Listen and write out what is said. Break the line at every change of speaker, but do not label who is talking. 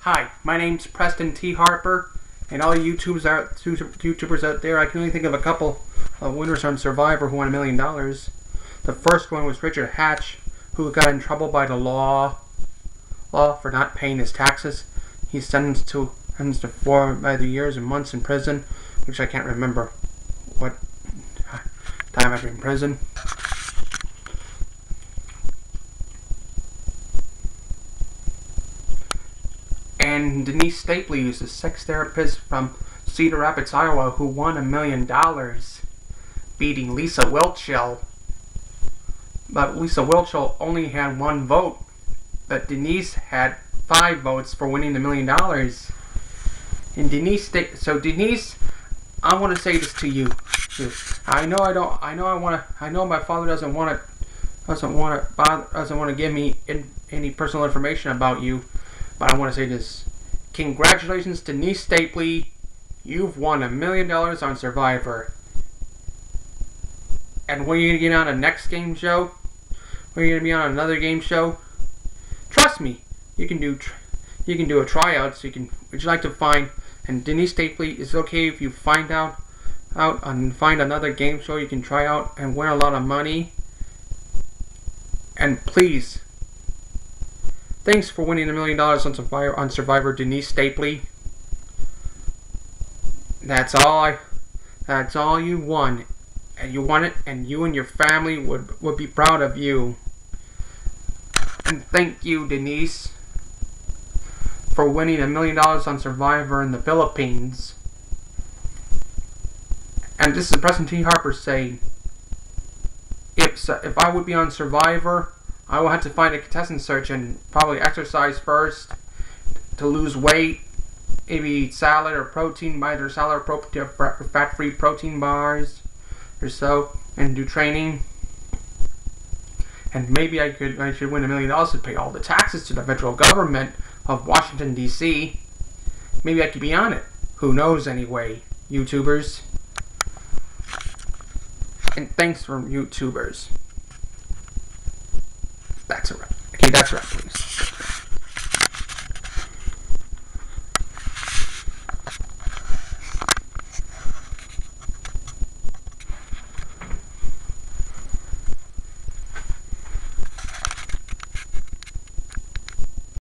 Hi, my name's Preston T. Harper, and all YouTubers out YouTubers out there, I can only think of a couple of winners on Survivor who won a million dollars. The first one was Richard Hatch, who got in trouble by the law law for not paying his taxes. He's sentenced to sentenced to four either years and months in prison, which I can't remember what time I've been in prison. And Denise Stapley is a sex therapist from Cedar Rapids, Iowa, who won a million dollars, beating Lisa Whelchel. But Lisa Whelchel only had one vote, but Denise had five votes for winning the million dollars. And Denise, so Denise, I want to say this to you. I know I don't. I know I want to. I know my father doesn't want to. Doesn't want to bother. Doesn't want to give me in, any personal information about you. But I want to say this. Congratulations, Denise Stapley. You've won a million dollars on Survivor. And when are you to get on a next game show? When are you to be on another game show? Trust me, you can do you can do a tryout. So you can. Would you like to find? And Denise Stapley, is okay if you find out out and find another game show you can try out and win a lot of money? And please Thanks for winning a million dollars on Survivor, on Survivor, Denise Stapley. That's all I. That's all you won, and you won it, and you and your family would would be proud of you. And thank you, Denise, for winning a million dollars on Survivor in the Philippines. And this is Preston T. Harper saying, if if I would be on Survivor I will have to find a contestant search and probably exercise first to lose weight. Maybe eat salad or protein, by either salad or fat-free protein bars or so, and do training. And maybe I could I should win a million dollars to pay all the taxes to the federal government of Washington D.C. Maybe I could be on it. Who knows anyway, YouTubers. And thanks for YouTubers. That's a wrap. Okay, that's a wrap, please.